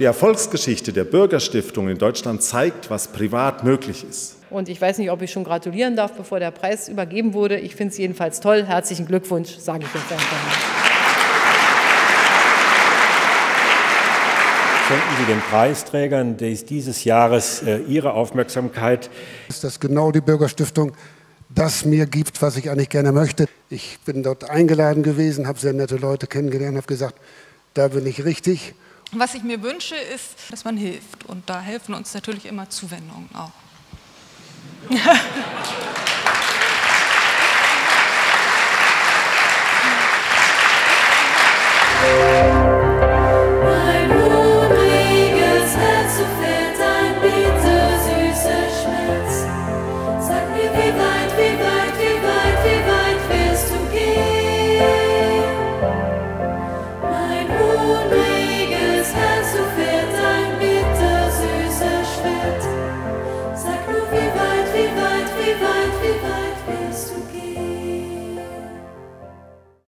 Die Erfolgsgeschichte der Bürgerstiftung in Deutschland zeigt, was privat möglich ist. Und ich weiß nicht, ob ich schon gratulieren darf, bevor der Preis übergeben wurde. Ich finde es jedenfalls toll. Herzlichen Glückwunsch, sage ich jetzt einfach mal. Schenken Sie den Preisträgern dieses Jahres äh, Ihre Aufmerksamkeit. Ist das genau die Bürgerstiftung, das mir gibt, was ich eigentlich gerne möchte. Ich bin dort eingeladen gewesen, habe sehr nette Leute kennengelernt, habe gesagt, da bin ich richtig. Was ich mir wünsche, ist, dass man hilft. Und da helfen uns natürlich immer Zuwendungen auch. divine